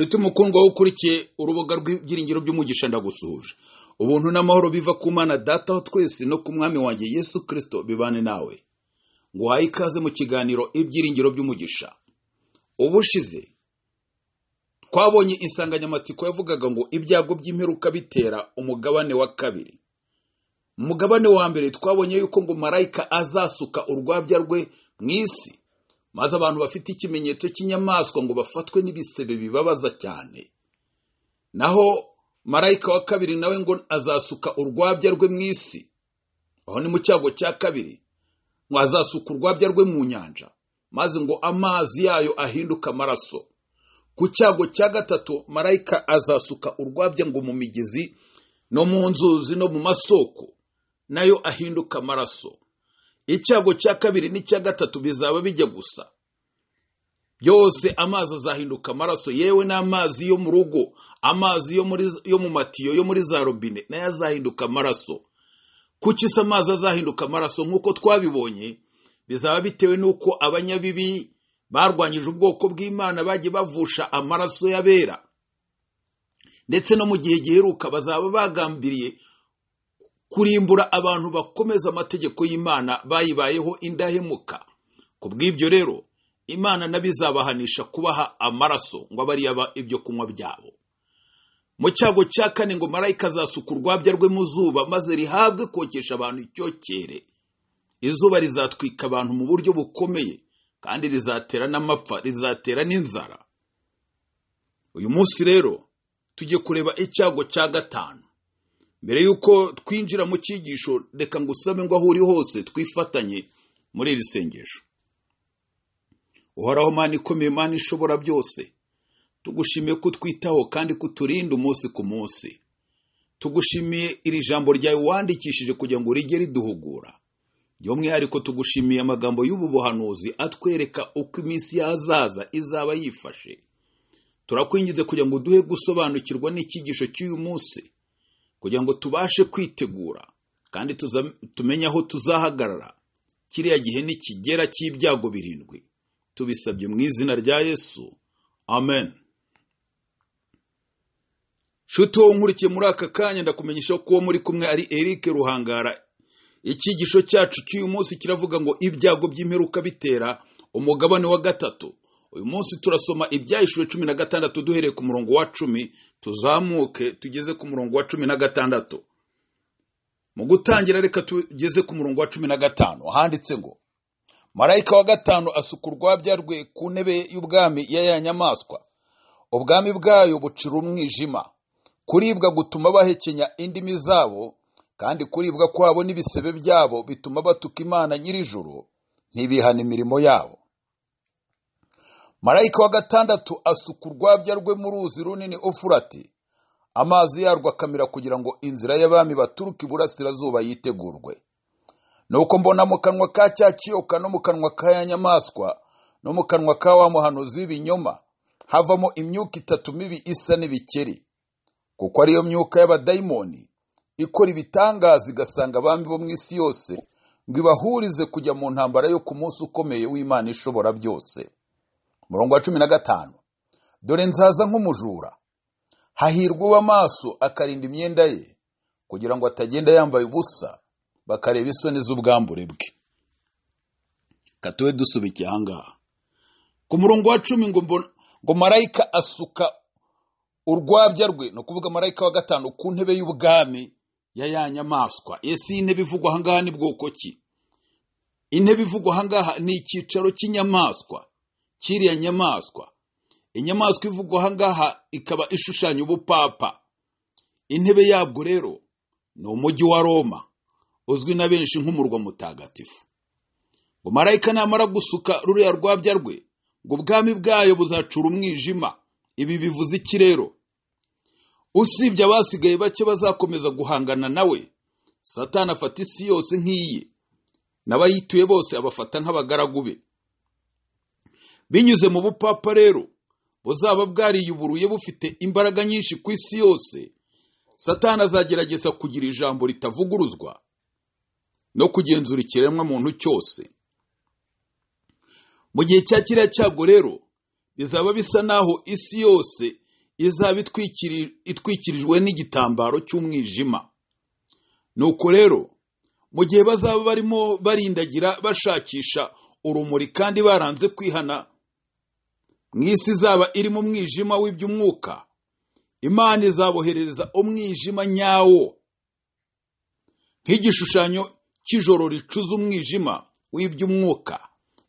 nshuti mukundwa ukurikiye urubuga rw'ibyiringiro by'umugisha ndagusuhuje. Ubuntu n'amahoro biva ku mana data wa twese no ku mwami wanjye yesu kirisito bibane nawe. Ngo uhaye ikaze mu kiganiro ibyiringiro by'umugisha. Ubushize twabonye insanganyamatsiko yavugaga ngo ibyago by'imperuka bitera umugabane wa kabiri. Mu mugabane wa mbere twabonye yuko ngo marayika azasuka urwabya rwe mu isi. Maze abantu bafite ikimenyetso cy'inyamaswa ngo bafatwe n'ibisebe bibabaza cyane. Naho marayika wa kabiri nawe ngo azasuka urwabya rwe mu isi. Aho ni mu cyago cya kabiri ngo azasuka urwabya rwe mu nyanja maze ngo amazi yayo ahinduke amaraso. Ku cyago cya gatatu marayika azasuka urwabya ngo mu migezi no mu nzuzi no mu masoko na yo ahinduka amaraso. Icyago cya kabiri n'icya gatatu bizaba bijya gusa. Byose amazi azahinduka amaraso. Yewe n'amazi yo mu rugo amazi yo mu matiyo yo muri za robine na yo azahinduka amaraso. Kuki se amazi azahinduka amaraso? Nk'uko twabibonye bizaba bitewe n'uko abanyabibi barwanyije ubwoko bw'imana bagiye bavusha amaraso y'abera. Ndetse no mu gihe giheruka bazaba bagambiriye kurimbura abantu bakomeza amategeko y'imana bayibayeho indahemuka. Ku bw'ibyo rero imana nabizabahanisha kubaha amaraso ngo abe ariyo ibyo kunywa byabo. Mu cyago cya kane ngo marayika azasuka urwabya rwe mu zuba maze rihabwe kokesha abantu icyokere. Izuba rizatwika abantu mu buryo bukomeye kandi rizatera n'amapfa rizatera n'inzara. Uyu munsi rero tujye kureba icyago cya gatanu. Mbere y'uko twinjira mu cyigisho reka ngo usabe ngo aho uri hose twifatanye muri iri sengesho. Uhoraho mani ikomeye mani ishobora byose tugushimiye ko utwitaho kandi kuturinda umunsi ku munsi. Tugushimiye iri jambo ryawe wandikishije kugira ngo rijye riduhugura. By'umwihariko tugushimiye amagambo y'ubu buhanuzi atwereka uko iminsi y'ahazaza izaba yifashe. Turakwingize kugira ngo duhe gusobanukirwa n'icyigisho cy'uyu munsi. Kugira ngo tubashe kwitegura kandi tumenye aho tuzahagarara. Kiriya gihe nikigera cy'ibyago birindwi. Tubisabye mu izina rya yesu. Amen. Nshuti wowe nkurikiye muri aka kanya ndakumenyesha ko uwo muri kumwe ari eric ruhangara. Icyigisho cyacu cy'uyu munsi kiravuga ngo ibyago by'imperuka bitera umugabane wa gatatu. Uyu munsi turasoma ibyahishwe cumi na gatandatu duhereye ku murongo wa cumi tuzamuke tugeze ku murongo wa cumi na gatandatu. Mu gutangira reka tugeze ku murongo wa cumi na gatanu. Handitse ngo marayika wa gatanu asuka urwabya rwe ku ntebe y'ubwami ya ya nyamaswa. Ubwami bwayo bucira umwijima. Kuribwa gutuma bahekenya indimi zabo kandi kuribwa kwabo n'ibisebe byabo bituma batuka imana nyir'ijuru ntibihana imirimo yabo. Marayika wa gatandatu asuka urwabya rwe mu ruzi runini ufurati amazi yarwo akamira kugira ngo inzira y'abami baturuka iburasirazuba yitegurwe. Nuko mbona mu kanwa ka cya kiyoka no mu kanwa ka ya nyamaswa no mu kanwa ka wa muhanuzi w'ibinyoma havamo imyuka itatu mibi isa n'ibikeri. Kuko ariyo myuka y'abadayimoni ikora ibitangaza igasanga abami bo mu isi yose ngo ibahurize kujya mu ntambara yo ku munsi ukomeye w'imana ishobora byose. Murongo wa cumi na gatanu. Dore nzaza nk'umujura. Hahirwa uba amaso akarinda imyenda ye kugira ngo atagenda yambaye ubusa bakareba isoni z'ubwambure bwe. Katube dusubikiye ahangaha ku murongo wa cumi ngo marayika asuka urwabya rwe. Ni ukuvuga marayika wa gatanu ku ntebe y'ubwami ya ya nyamaswa. Ese iyi ntebe ivugwa ahangaha ni bwoko ki? Intebe ivugwa ahangaha ni icyicaro cy'inyamaswa. Kiriya nyamaswa. Inyamaswa ivugwa ahangaha ikaba ishushanya ubupapa. Intebe yabwo rero ni umujyi wa roma uzwi na benshi nk'umurwa mutagatifu. Ngo marayika namara gusuka ruriya rwabya rwe ngo ubwami bwayo buzacura umwijima ibi bivuze iki rero? Usibye abasigaye bake bazakomeza guhangana nawe satani afata isi yose nk'iye n'abayituye bose abafata nk'abagaragu be. Binyuze mu bupapa rero buzaba bwariyuburuye bufite imbaraga nyinshi ku isi yose. Satani azagerageza kugira ijambo ritavuguruzwa no kugenzura ikiremwa muntu cyose. Mu gihe cya kiriya cyago rero bizaba bisa naho isi yose izaba itwikiri- itwikirijwe n'igitambaro cy'umwijima. Nuko rero mu gihe bazaba barimo barindagira bashakisha urumuri kandi baranze kwihana mu isi izaba iri mu mwijima w'iby'umwuka imana izaboherereza umwijima nyawo. Nk'igishushanyo cy'ijoro ricuza umwijima w'iby'umwuka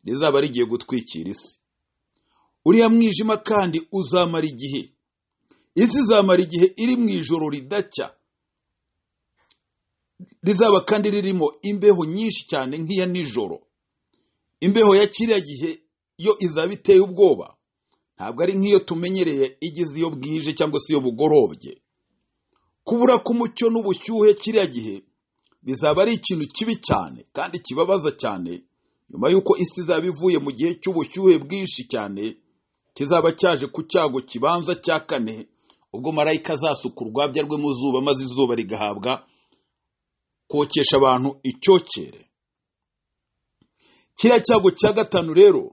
rizaba rigiye gutwikira isi. Uriya mwijima kandi uzamara igihe. Isi izamara igihe iri mu ijoro ridacya rizaba kandi ririmo imbeho nyinshi cyane nk'iya nijoro. Imbeho ya kiriya gihe yo izaba iteye ubwoba. Ntabwo ari nk'iyo tumenyereye igize iyo bwije cyangwa se iyo bugorobye. Kubura k'umucyo n'ubushyuhe kiriya gihe bizaba ari ikintu kibi cyane kandi kibabaza cyane nyuma y'uko isi izaba ivuye mu gihe cy'ubushyuhe bwinshi cyane kizaba cyaje ku cyago kibanza cya kane ubwo marayika azasuka urwabya rwe mu zuba maze izuba rigahabwa kokesha abantu icyokere. Kiriya cyago cya gatanu rero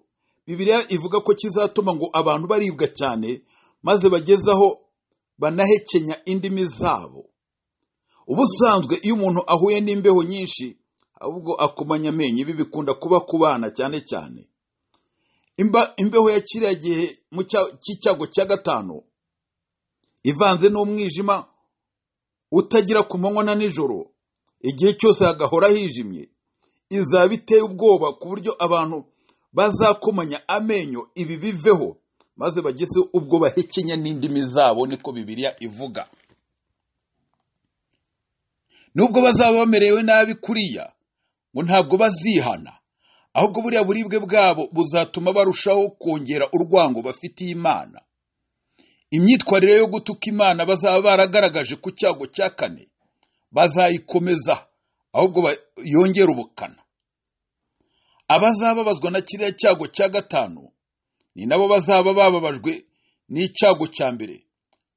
bibiliya ivuga ko kizatuma ngo abantu baribwa cyane maze bageze aho banahekenya indimi zabo. Ubusanzwe iyo umuntu ahuye n'imbeho nyinshi ahubwo akomanya amenyo ibi bikunda kuba ku bana cyane cyane. Imbeho ya kiriya gihe cy'icyago cya gatanu ivanze n'umwijima utagira ku manywa na nijoro igihe cyose hagahora hijimye izaba iteye ubwoba ku buryo abantu bazakomanya amenyo ibi biveho maze bageze ubwo bahekenya n'indimi zabo niko bibiliya ivuga. Nubwo bazaba bamerewe nabi kuriya ngo ntabwo bazihana ahubwo buriya buribwe bwabo buzatuma barushaho kongera urwango bafitiye imana. Imyitwarire yo gutuka imana bazaba baragaragaje ku cyago cya kane bazayikomeza ahubwo yongera ubukana. Abazababazwa na kiriya cyago cya gatanu ni nabo bazaba bababajwe n'icyago cya mbere.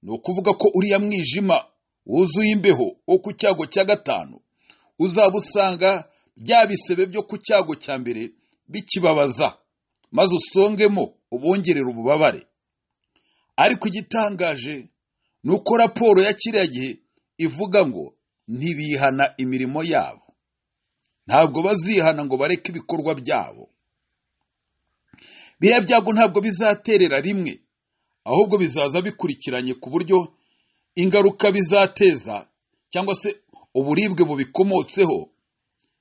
Ni ukuvuga ko uriya mwijima wuzuye imbeho wo ku cyago cya gatanu uzaba usanga bya bisebe byo ku cyago cya mbere bikibabaza maze usongemo ubongerera ububabare. Ariko igitangaje ni uko raporo ya kiriya gihe ivuga ngo ntibihana imirimo yabo. Ntabwo bazihana ngo bareke ibikorwa byabo. Biriya byago ntabwo bizaterera rimwe ahubwo bizaza bikurikiranye ku buryo ingaruka bizateza cyangwa se uburibwe bubikomotseho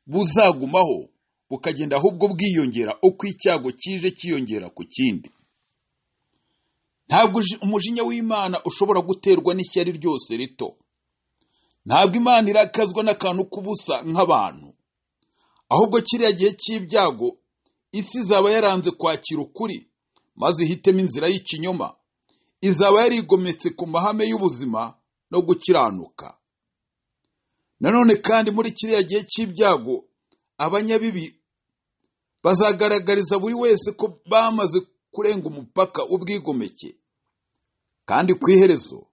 buzagumaho bukagenda ahubwo bwiyongera uko icyago kije cyiyongera ku kindi. Ntabwo uji- umujinya w'imana ushobora guterwa n'ishyari ryose rito. Ntabwo imana irakazwa n'akantu k'ubusa nk'abantu. Ahubwo kiriya gihe cy'ibyago isi izaba yaranze kwakira ukuri maze ihitemo inzira y'ikinyoma. Izaba yarigometse ku mahame y'ubuzima no gukiranuka. Nanone kandi muri kiriya gihe cy'ibyago abanyabibi bazagaragariza buri wese ko bamaze kurenga umupaka w'ubwigomeke kandi ku iherezo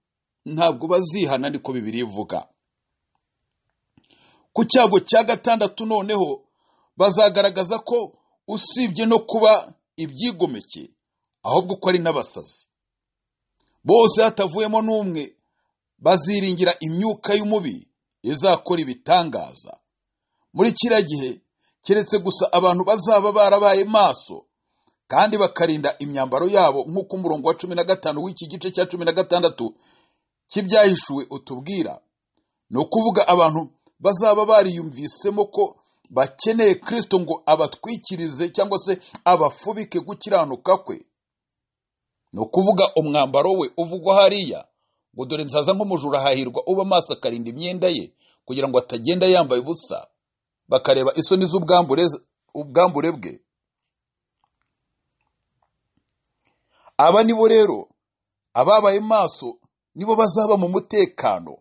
ntabwo bazihana niko bibiri ivuga. Ku cyago cya gatandatu noneho bazagaragaza ko usibye no kuba ibyigomeke ahubwo ko ari n'abasazi. Bose hatavuyemo n'umwe baziringira imyuka y'umubi izakora ibitangaza. Muri kiriya gihe keretse gusa abantu bazaba barabaye maso kandi bakarinda imyambaro yabo nk'uko umurongo wa cumi na gatanu w'iki gice cya cumi na gatandatu cy'ibyahishuwe utubwira ni ukuvuga abantu bazaba bariyumvisemo ko bakeneye kirisito ngo abatwikirize cyangwa se abafubike gukiranuka kwe. Ni ukuvuga umwambaro we uvugwa hariya ngo dore nzaza nk'umujura hahirwa uba amaso akarinda imyenda ye kugira ngo atagenda yambaye ubusa. Bakareba isoni z'ubwambure ubwambure bwe. Aba nibo rero ababaye maso nibo bazaba mu mutekano.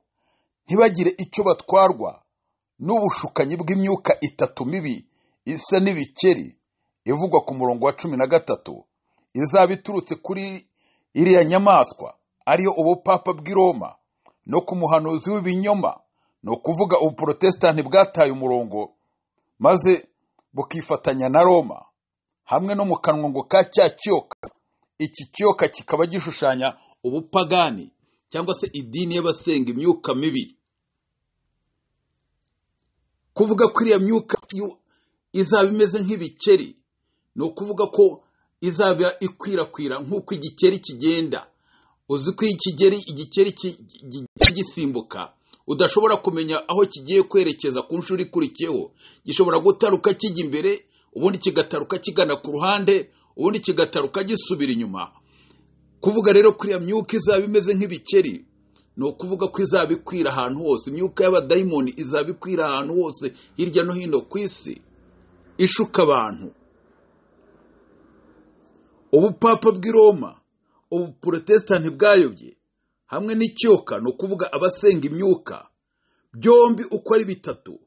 Ntibagire icyo batwarwa. N'ubushukanyi bw'imyuka itatu mibi isa n'ibikeri ivugwa ku murongo wa cumi na gatatu izaba iturutse kuri iriya nyamaswa ariyo ubupapa bw'i Roma. No ku muhanuzi w'ibinyoma ni ukuvuga ubuporotesitanti bwataye umurongo maze bukifatanya na Roma. Hamwe no mu kanwa ngo ka cya kiyoka iki kiyoka kikaba gishushanya ubupagani cyangwa se idini y'abasenga imyuka mibi. Kuvuga ko iriya myuka yu- izaba imeze nk'ibikeri ni ukuvuga ko izaba ikwirakwira nk'uko igikeri kigenda. Uzi ko ikigeri igikeri gisimbuka udashobora kumenya aho kigiye kwerekeza ku nshuro ikurikiyeho. Gishobora gutaruka kijya imbere ubundi kigataruka kigana ku ruhande ubundi kigataruka gisubira inyuma. Kuvuga rero ko iriya myuka izaba imeze nk'ibikeri ni ukuvuga ko izaba ikwira ahantu hose. Imyuka y'abadayimoni izaba ikwira ahantu hose hirya no hino ku isi. Ishuka abantu. Ubupapa bw'i roma ubuporotesitanti bwayobye hamwe n'icyoka ni ukuvuga abasenga imyuka byombi uko ari bitatu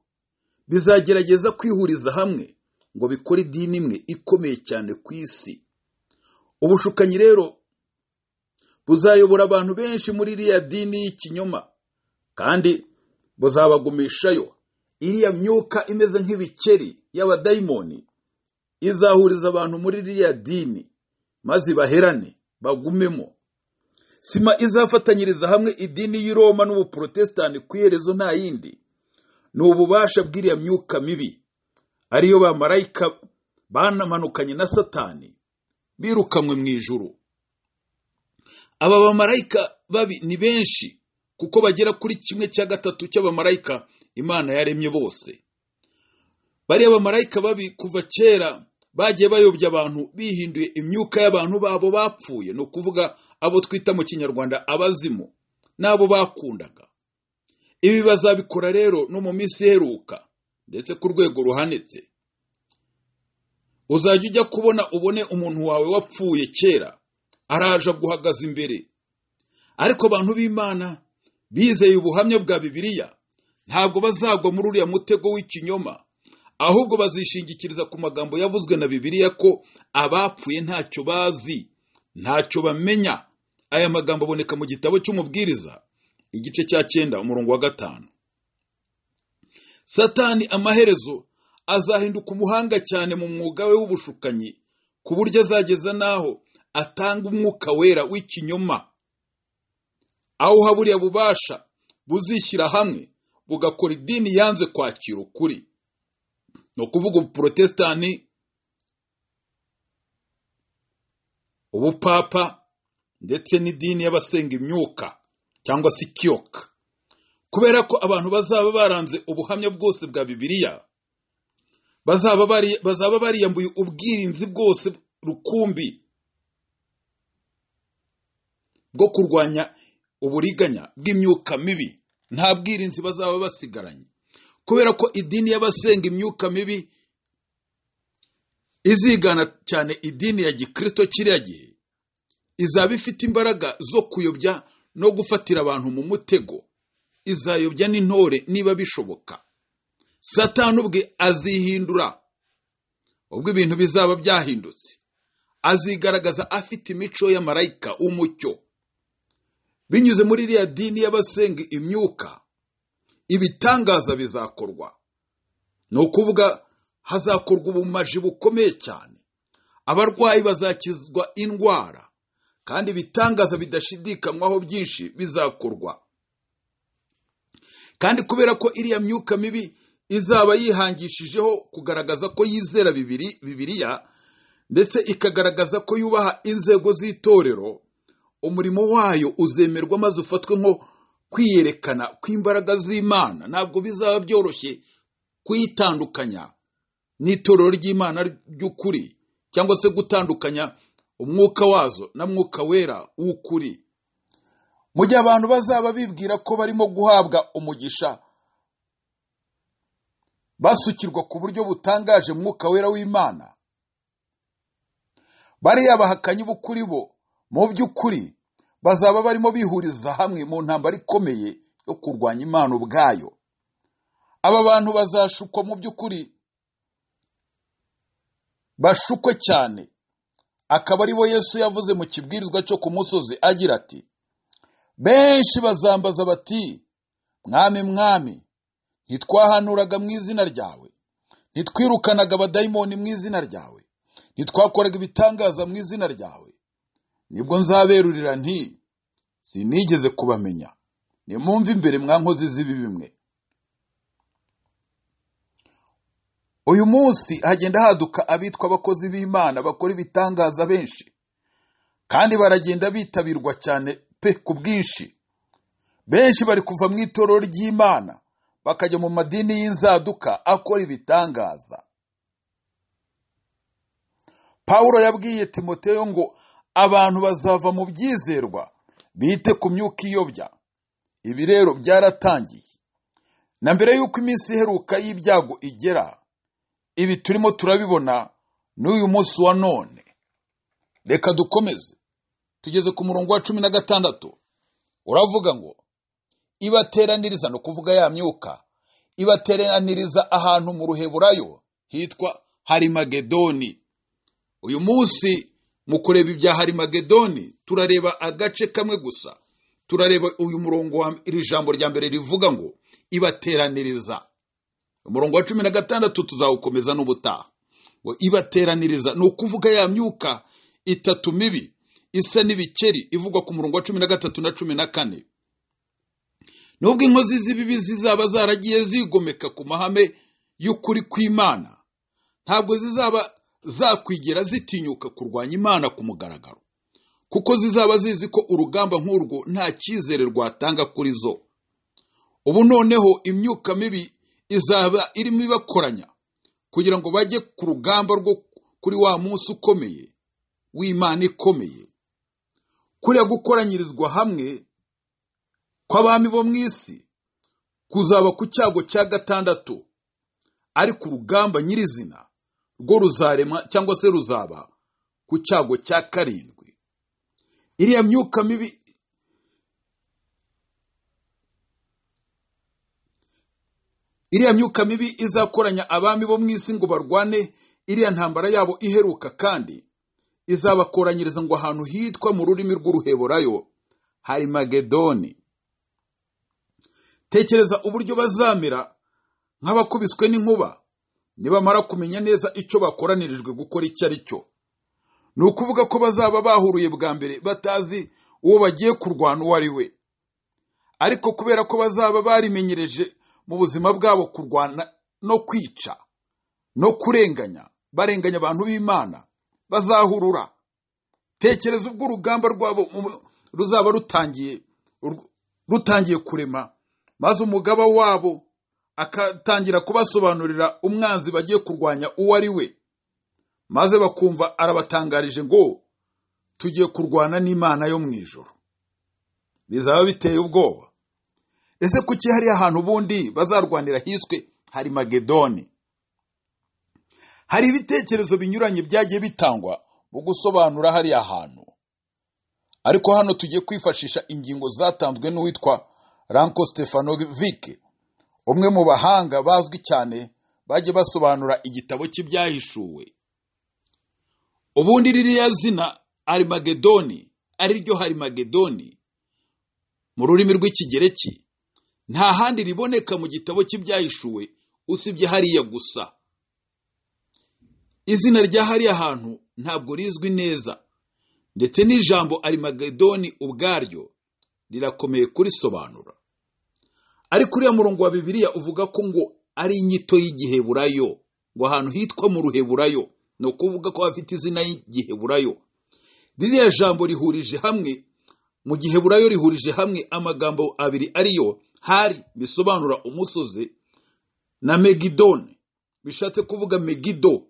bizagerageza kwihuriza hamwe ngo bikore idini imwe ikomeye cyane ku isi. Ubushukanyi rero buzayobora abantu benshi muri iriya dini y'ikinyoma. Kandi buzabagumishayo iriya myuka imeze nk'ibikeri y'abadayimoni. Izahuriza abantu muri iriya dini maze baherane bagumemo. Sima izafatanyiriza hamwe idini y'i roma n'ubuporotesitanti ku iherezo nta yindi. Ni ububasha bw'iriya myuka mibi. Ariyo bamarayika banamanukanye na satani birukanywe mu ijuru. Aba bamarayika babi ni benshi kuko bagera kuri kimwe cya gatatu cy'abamarayika imana yaremye bose. Bariya bamarayika babi kuva kera bagiye bayobya abantu bihinduye imyuka y'abantu babo bapfuye. Ni ukuvuga abo twita mu kinyarwanda abazimu n'abo bakundaga. Ibi bazabikora rero no mu minsi iheruka ndetse ku rwego ruhanitse. Uzajya ujya kubona ubone umuntu wawe wapfuye kera. Araje aguhagaze imbere. Ariko abantu b'imana bizeye ubuhamya bwa bibiliya ntabwo bazagwa muri uriya mutego w'ikinyoma ahubwo bazishingikiriza ku magambo yavuzwe na bibiliya ko abapfuye ntacyo bazi ntacyo bamenya. Aya magambo aboneka mu gitabo cy'umubwiriza igice cya cyenda umurongo wa gatanu. Satani amaherezo azahinduka umuhanga cyane mu mwuga we w'ubushukanyi ku buryo azageza n'aho atanga umwuka wera w'ikinyoma. Aho buriya bubasha buzishyira hamwe bugakora idini yanze kwakira ukuri. Ni ukuvuga ubuporotesitanti ubupapa ndetse n'idini y'abasenga imyuka cyangwa se ikiyoka kubera ko abantu bazaba baranze ubuhamya bwose bwa bibiliya bazaba bariyambuye ubwirinzi bwose rukumbi bwo kurwanya uburiganya bw'imyuka mibi. Nta bwirinzi bazaba basigaranye. Kubera ko idini y'abasenga imyuka mibi izigana cyane idini ya gikristo kiriya gihe izaba ifite imbaraga zo kuyobya no gufatira abantu mu mutego. Izayobya n'intore niba bishoboka. Satani ubwe azihindura. Ubwo ibintu bizaba byahindutse. Azigaragaza afite imico y'amarayika w'umucyo binyuze muri iriya dini y'abasenga imyuka ibitangaza bizakorwa. Ni ukuvuga hazakorwa ubumaji bukomeye cyane. Abarwayi bazakizwa indwara kandi ibitangaza bidashidikanywaho byinshi bizakorwa. Kandi kubera ko iriya myuka mibi izaba yihangishijeho kugaragaza ko yizera bibiri bibiliya ndetse ikagaragaza ko yubaha inzego z'itorero umurimo wayo uzemerwa maze ufatwe nko kwiyerekana kw'imbaraga z'imana. Ntabwo bizaba byoroshye kuyitandukanya n'itorero ry'imana ry'ukuri cyangwa se gutandukanya umwuka wazo na mwuka wera w'ukuri. Mu gihe abantu bazaba bibwira ko barimo guhabwa umugisha basukirwa ku buryo butangaje mwuka wera w'imana bariya bahakanyi b'ukuri bo mu by'ukuri bazaba barimo bihuriza hamwe mu ntambara ikomeye yo kurwanya imana ubwayo. Aba bantu bazashukwa mu by'ukuri bashukwe cyane. Akaba ari bo yesu yavuze mu kibwirizwa cyo ku musozi agira ati benshi bazambaza bati mwami mwami ntitwahanuraga mu izina ryawe ntitwirukanaga abadayimoni mu izina ryawe ntitwakoraga ibitangaza mu izina ryawe ni bwo nzaberurira nti sinigeze kubamenya. Nimwumve imbere mwa nkozi z'ibi bimwe. Uyu munsi hagenda haduka abitwa abakozi b'imana bakora ibitangaza benshi kandi baragenda bitabirwa cyane pe ku bwinshi. Benshi bari kuva mu itorero ry'imana bakajya mu madini y'inzaduka akora ibitangaza. Pawulo yabwiye timoteyo ngo abantu bazava mu byizerwa bite ku myuka iyobya. Ibi rero byaratangiye. Na mbere y'uko iminsi iheruka y'ibyago igera ibi turimo turabibona n'uyu munsi wa none. Reka dukomeze. Tugeze ku murongo wa cumi na gatandatu. Uravuga ngo ibateraniriza ni ukuvuga ya myuka ibateraniriza ahantu mu ruheburayo hitwa harimagedoni uyu munsi mu kureba ibya harimagedoni turareba agace kamwe gusa. Turareba uyu murongo wa iri jambo rya mbere rivuga ngo ibateraniriza. Umurongo wa cumi na gatandatu tuzawukomeza n'ubutaha. Ngo ibateraniriza. Ni ukuvuga ya myuka itatu mibi isa n'ibikeri ivugwa ku murongo wa cumi na gatatu na cumi na kane. Nubwo inkozi z'ibibi zizaba zaragiye zigomeka ku mahame y'ukuri kw'imana ntabwo zizaba zakwigera zitinyuka kurwanya imana ku mugaragaro kuko zizaba zizi ko urugamba nk'urwo nta cyizere rwatanga kuri zo. Ubu noneho imyuka mibi izaba irimo ibakoranya kugira ngo bajye ku rugamba rwo kuri wa munsi ukomeye w'imana ikomeye. Kuriya gukoranyirizwa hamwe kw'abami bo mu isi kuzaba ku cyago cya gatandatu ariko urugamba nyirizina rwo ruzaremwa cyangwa se ruzaba ku cyago cya karindwi. Iriya myuka mibi iriya myuka mibi izakoranya abami bo mu isi ngo barwane iriya ntambara yabo iheruka kandi izabakoranyiriza ngo ahantu hitwa mu rurimi rw'uruheburayo hari magedoni tekereza uburyo bazamera nk'abakubiswe n'inkuba. Nibamara kumenya neza icyo bakoranirijwe gukora icyo ari cyo. Ni ukuvuga ko bazaba bahuruye bwa mbere batazi uwo bagiye kurwana uwo ari we. Ariko kubera ko bazaba barimenyereje mu buzima bwabo kurwana no kwica no kurenganya barenganya abantu b'imana bazahurura. Tekereza ubwo urugamba rwabo ruzaba rutangiye rutangiye kurema maze umugaba wabo akatangira kubasobanurira umwanzi bagiye kurwanya uwo ari we. Maze bakumva arabatangarije ngo tugiye kurwana n'imana yo mu ijoro bizaba biteye ubwoba. Ese kuki hariya ahantu ubundi bazarwanira hiswe? Hari magedoni hari ibitekerezo binyuranye byagiye bitangwa mu gusobanura hariya hantu. Ariko hano tugiye kwifashisha ingingo zatanzwe n'uwitwa ranko stefanovic umwe mu bahanga bazwi cyane bajya basobanura igitabo cy'ibyahishuwe. Ubundi ririya zina arimagedoni ari ryo harimagedoni mu rurimi rw'ikigereki nta handi riboneka mu gitabo cy'ibyahishuwe usibye hariya gusa. Izina rya hariya hantu ntabwo rizwi neza ndetse n'ijambo arimagedoni ubwaryo rirakomeye kurisobanura. Ariko uriya murongo wa bibiliya uvuga ko ngo ari inyito y'igiheburayo. Ngo ahantu hitwa mu ruheburayo ni ukuvuga ko hafite izina y'igiheburayo. Ririya jambo rihurije hamwe mu giheburayo rihurije hamwe amagambo abiri ariyo hari bisobanura umusozi na megidone bishatse kuvuga megido.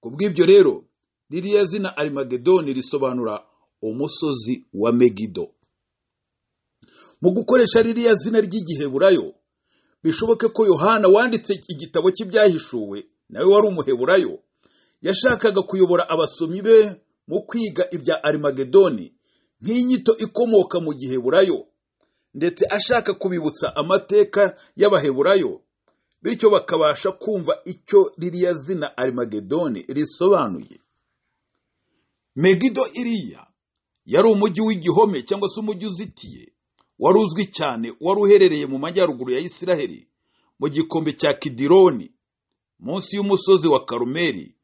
Ku bw'ibyo rero ririya zina arimagedoni risobanura umusozi wa megido. Mu gukoresha ririya zina ry'igiheburayo. Bishoboke ko yohana wanditse igitabo cy'ibyahishuwe nawe wari umuheburayo. Yashakaga kuyobora abasomyi be mu kwiga ibya arimagedoni nk'inyito ikomoka mu giheburayo. Ndetse ashaka kubibutsa amateka y'abaheburayo bityo bakabasha kumva icyo ririya zina arimagedoni risobanuye. Megido iriya yari umujyi w'igihome cyangwa se umujyi uzitiye wari uzwi cyane wari uherereye mu majyaruguru ya isiraheli mu gikombe cya kidironi munsi y'umusozi wa karumeli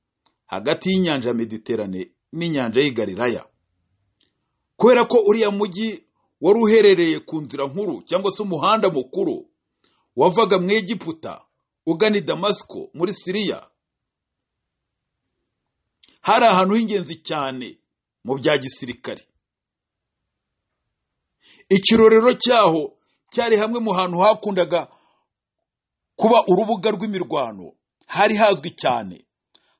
hagati y'inyanja ya mediterane n'inyanja y'i galilaya. Kubera ko uriya mujyi wari uherereye ku nzira nkuru cyangwa se umuhanda mukuru wavaga mu egiputa ugana i damasiko muri siriya hari ahantu h'ingenzi cyane mu bya gisirikare ikirorero cyaho cyari hamwe mu hantu hakundaga kuba urubuga rw'imirwano. Hari hazwi cyane.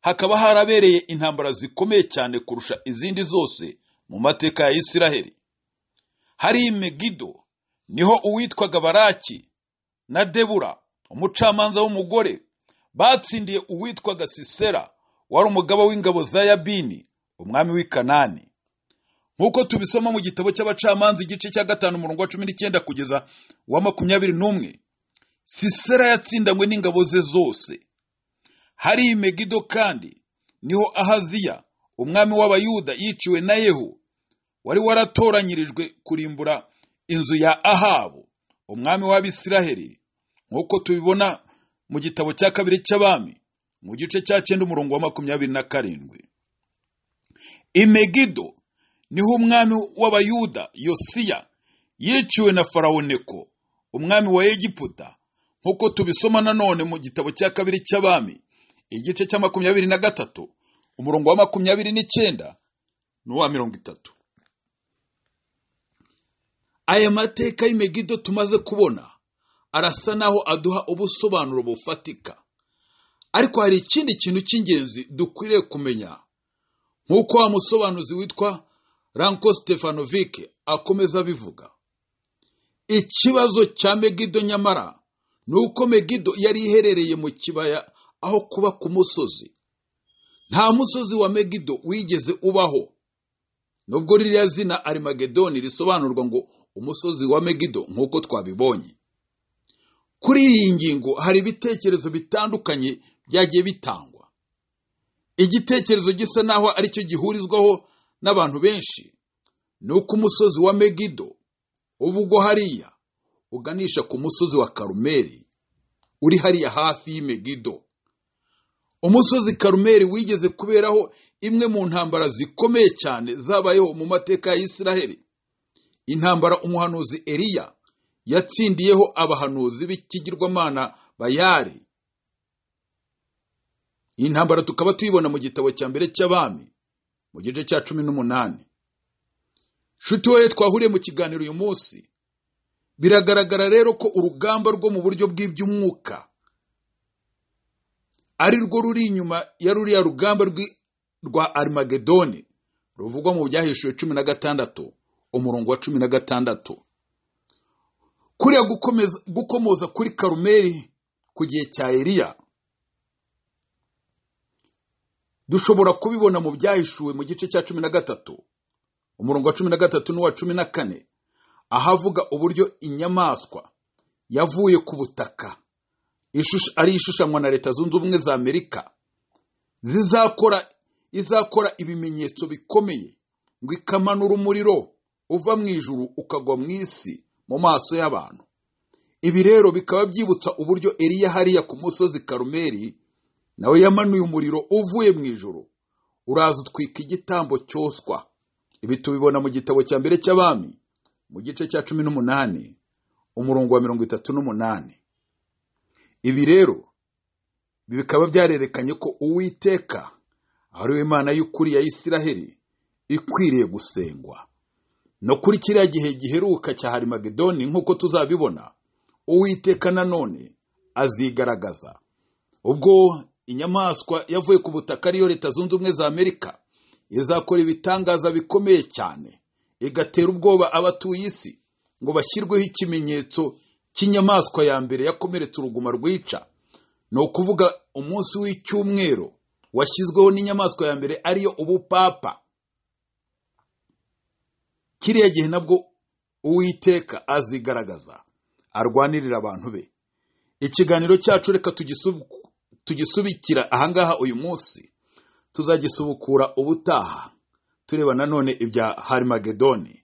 Hakaba harabereye intambara zikomeye cyane kurusha izindi zose mu mateka ya isiraheli. Hari megido ni ho uwitwaga baraki na debura umucamanza w'umugore batsindiye uwitwaga sisera wari umugaba w'ingabo za yabini umwami w'i kanani. Nk'uko tubisoma mu gitabo cy'abacamanza igice cya gatanu umurongo wa cumi n'icyenda kugeza wa makumyabiri n'umwe sisera yatsindanywe n'ingabo ze zose. Hari i megido kandi ni ho ahaziya umwami w'abayuda yiciwe na yehu wari waratoranyirijwe kurimbura inzu ya ahabu umwami w'abisiraheli. Nk'uko tubibona mu gitabo cya kabiri cy'abami mu gice cya cyenda umurongo wa makumyabiri na karindwi. Imegido ni ho umwami w'abayuda yosiya yiciwe na farawo neko umwami wa egiputa. Nk'uko tubisoma nanone mu gitabo cya kabiri cy'abami igice cya makumyabiri na gatatu umurongo wa makumyabiri n'icyenda n'uwa mirongo itatu. Aya mateka y'imegido tumaze kubona arasa naho aduha ubusobanuro bufatika. Ariko hari ikindi kintu cy'ingenzi dukwiriye kumenya. Nk'uko wa musobanuzi witwa ranko stefanovic akomeza abivuga. Ikibazo cya megido nyamara ni uko megido yari iherereye mu kibaya aho kuba ku musozi. Nta musozi wa megido wigeze ubaho. Nubwo ririya zina arimagedoni risobanurwa ngo umusozi wa megido nk'uko twabibonye. Kuri iyi ngingo hari ibitekerezo bitandukanye byagiye bitangwa. Igitekerezo gisa naho ari cyo gihurizwaho n'abantu benshi ni uko umusozi wa megido uvugwa hariya uganisha ku musozi wa karumeri uri hariya hafi y'imegido. Umusozi karumeri wigeze kuberaho imwe mu ntambara zikomeye cyane zabayeho mu mateka ya isiraheli. Intambara umuhanuzi eliya yatsindiyeho abahanuzi b'ikigirwamana bayari iyi ntambara tukaba tuyibona mu gitabo cya mbere cy'abami. Mu gice cya cumi n'umunani. Nshuti wowe twahuriye mu kiganiro uyu munsi. Biragaragara rero ko urugamba rwo mu buryo bw'iby'umwuka ari rwo ruri inyuma ya ruriya rugamba rwa arimagedoni ruvugwa mu byahishuwe cumi na gatandatu umurongo wa cumi na gatandatu. Kuriya gukomoza kuri karumeri ku gihe cya eliya dushobora kubibona mu byahishuwe mu gice cya cumi na gatatu. Umurongo wa cumi na gatatu n'uwa cumi na kane. Ahavuga uburyo inyamaswa yavuye ku butaka. Ari ishushanwa na leta zunze ubumwe za amerika. Zizakora izakora ibimenyetso bikomeye. Ngo ikamanura umuriro uva mu ijuru ukagwa mu isi mu maso y'abantu. Ibi rero bikaba byibutsa uburyo eliya hariya ku musozi karumeri nawe yamanuye umuriro uvuye mu ijuru. Uraza utwika igitambo cyoswa. Ibi tubibona mu gitabo cya mbere cy'abami mu gice cya cumi n'umunani umurongo wa mirongo itatu n'umunani. Ibi rero bikaba byarerekanye ko uwiteka ari we mana y'ukuri ya isiraheli ikwiriye gusengwa. No kuri kiriya gihe giheruka cya harimagedoni nk'uko tuzabibona uwiteka nanone azigaragaza. Ubwo inyamaswa yavuye ku butaka ariyo leta zunze ubumwe za amerika izakora ibitangaza bikomeye cyane igatera ubwoba abatuye isi ngo bashyirweho ikimenyetso cy'inyamaswa ya mbere yakomeretse uruguma rwica. Ni ukuvuga umunsi w'icyumweru washyizweho n'inyamaswa ya mbere ariyo ubupapa. Kiriya gihe nabwo uwiteka azigaragaza arwanirira abantu be. Ikiganiro cyacu reka tugisubikira ahangaha uyu munsi tuzagisubukura ubutaha. Tureba nanone ibya harimagedoni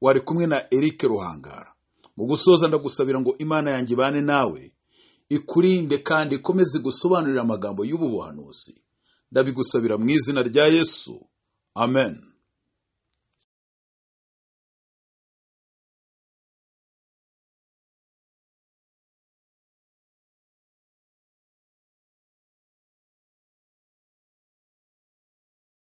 wari kumwe na Eric ruhangara. Mu gusoza ndagusabira ngo imana yanjye ibane nawe ikurinde kandi ikomeze gusobanurira amagambo y'ubu buhanuzi. Ndabigusabira mu izina rya yesu. Amen.